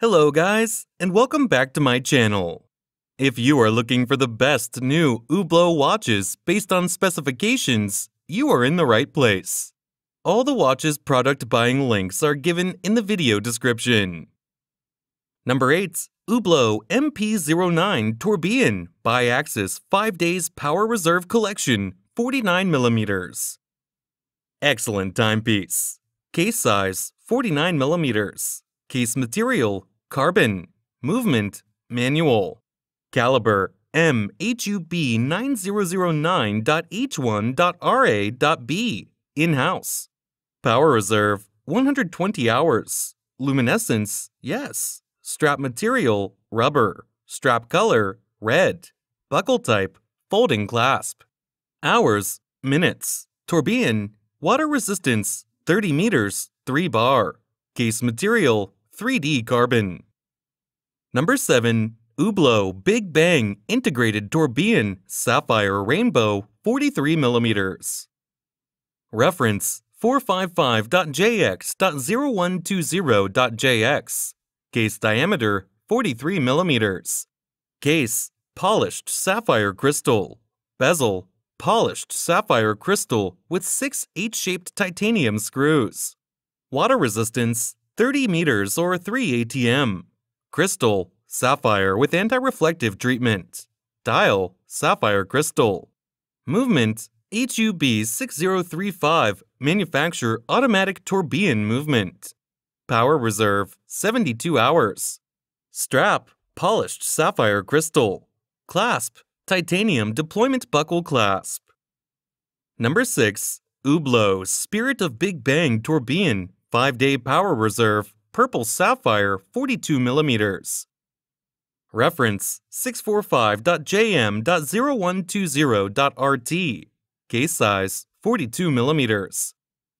Hello guys, and welcome back to my channel. If you are looking for the best new Hublot watches based on specifications, you are in the right place. All the watches product buying links are given in the video description. Number 8. Hublot MP09 Tourbillon Bi-Axis 5 Days Power Reserve Collection 49mm. Excellent timepiece. Case size 49mm. Case material carbon. Movement manual. Caliber MHUB 9009.H1.RA.B in-house. Power reserve 120 hours. Luminescence yes. Strap material rubber. Strap color red. Buckle type folding clasp. Hours minutes. Tourbillon water resistance 30 meters 3 bar. Case material 3D carbon. Number 7. Hublot Big Bang Integrated Tourbillon Sapphire Rainbow 43mm. Reference 455.jx.0120.jx. Case diameter 43mm. Case Polished sapphire crystal. Bezel Polished sapphire crystal with 6 H-shaped titanium screws. Water resistance 30 meters or 3 ATM. Crystal Sapphire with anti-reflective treatment. Dial Sapphire crystal. Movement HUB 6035 Manufacture Automatic Tourbillon Movement. Power Reserve 72 hours. Strap Polished Sapphire Crystal. Clasp Titanium Deployment Buckle Clasp. Number 6. Hublot Spirit of Big Bang Tourbillon 5-Day Power Reserve Purple Sapphire 42mm. Reference 645.jm.0120.rt. Case size 42mm.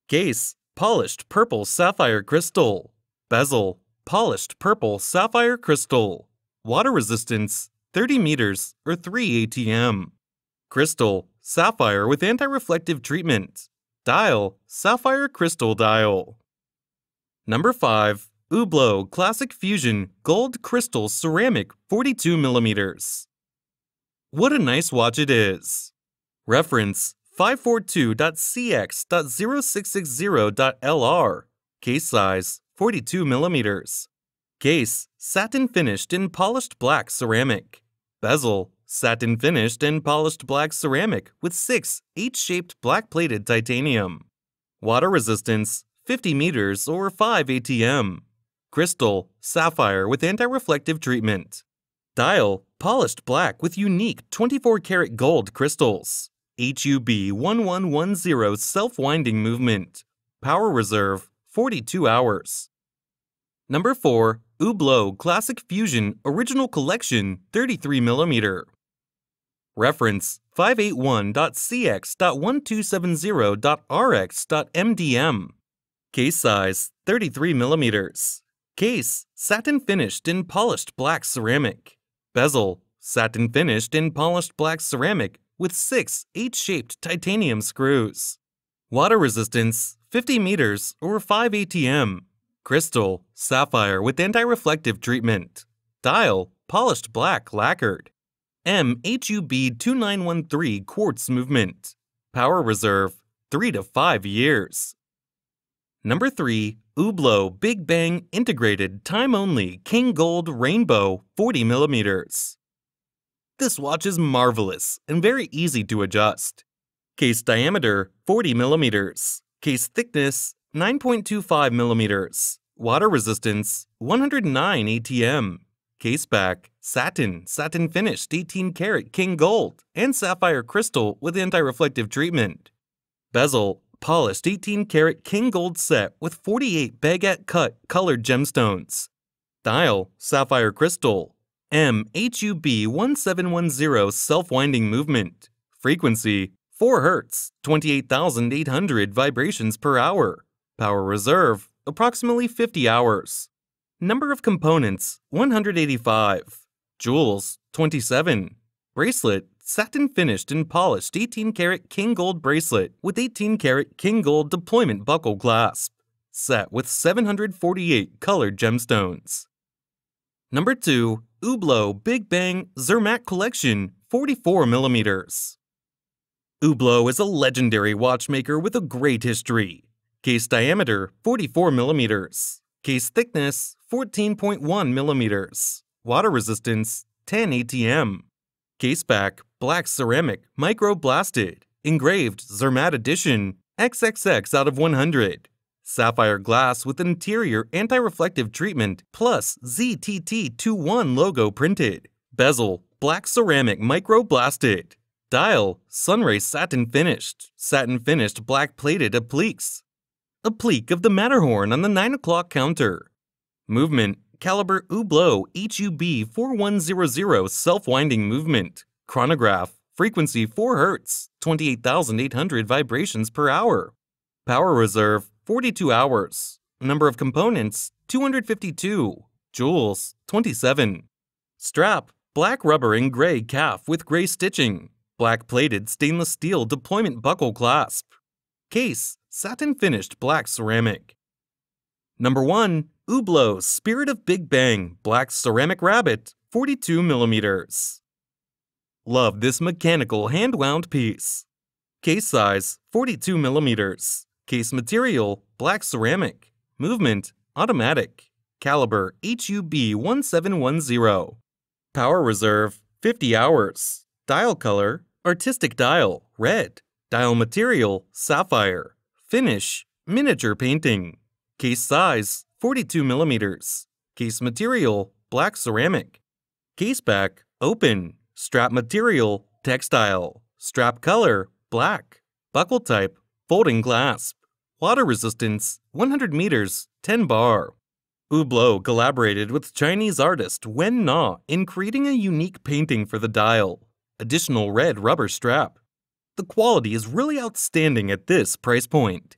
Case Polished purple sapphire crystal. Bezel Polished purple sapphire crystal. Water resistance 30 meters or 3 ATM. Crystal Sapphire with anti-reflective treatment. Dial Sapphire crystal dial. Number 5. Hublot Classic Fusion Gold Crystal Ceramic 42mm. What a nice watch it is! Reference 542.cx.0660.lr. Case size 42mm. Case satin finished in polished black ceramic. Bezel satin finished in polished black ceramic with 6 H-shaped black plated titanium. Water resistance 50 meters or 5 ATM. Crystal, sapphire with anti-reflective treatment. Dial, polished black with unique 24 karat gold crystals. HUB 1110 self-winding movement. Power reserve 42 hours. Number 4. Hublot Classic Fusion Original Collection 33mm. Reference 581.cx.1270.rx.mdm. Case size 33 millimeters. Case satin finished in polished black ceramic. Bezel satin finished in polished black ceramic with 6 H-shaped titanium screws. Water resistance 50 meters or 5 ATM. Crystal sapphire with anti-reflective treatment. Dial polished black lacquered. MHUB 2913 quartz movement. Power reserve 3 to 5 years. Number 3. Hublot Big Bang Integrated Time Only King Gold Rainbow 40mm. This watch is marvelous and very easy to adjust. Case diameter 40mm. Case thickness 9.25mm. Water resistance 109 ATM. Case back satin, satin finished 18 karat king gold, and sapphire crystal with anti-reflective treatment. Bezel polished 18 karat king gold set with 48 baguette cut colored gemstones. Dial sapphire crystal. MHUB 1710 self winding movement. Frequency 4 Hz, 28,800 vibrations per hour. Power reserve approximately 50 hours. Number of components 185. Jewels 27. Bracelet satin finished and polished 18 karat king gold bracelet with 18 karat king gold deployment buckle clasp. Set with 748 colored gemstones. Number 2. Hublot Big Bang Zermatt Collection 44mm. Hublot is a legendary watchmaker with a great history. Case diameter 44mm. Case thickness 14.1mm. Water resistance 10 ATM. Case back black ceramic microblasted. Engraved Zermatt edition XXX out of 100. Sapphire glass with interior anti-reflective treatment plus ZTT21 logo printed. Bezel, black ceramic microblasted. Dial, sunray satin finished. Satin finished black plated appliques. Applique of the Matterhorn on the 9 o'clock counter. Movement, caliber Hublot HUB 4100 self-winding movement. Chronograph, frequency 4 Hz, 28,800 vibrations per hour. Power reserve, 42 hours. Number of components, 252. Jewels, 27. Strap, black rubber and gray calf with gray stitching. Black plated stainless steel deployment buckle clasp. Case, satin finished black ceramic. Number 1. Hublot Spirit of Big Bang Black Ceramic Rabbit, 42 millimeters. Love this mechanical hand-wound piece. Case size, 42 millimeters. Case material, black ceramic. Movement, automatic. Caliber, HUB 1710. Power reserve, 50 hours. Dial color, artistic dial, red. Dial material, sapphire. Finish, miniature painting. Case size, 42 millimeters. Case material, black ceramic. Case back, open. Strap material, textile. Strap color, black. Buckle type, folding clasp. Water resistance, 100 meters, 10 bar. Hublot collaborated with Chinese artist Wen Na in creating a unique painting for the dial. Additional red rubber strap. The quality is really outstanding at this price point.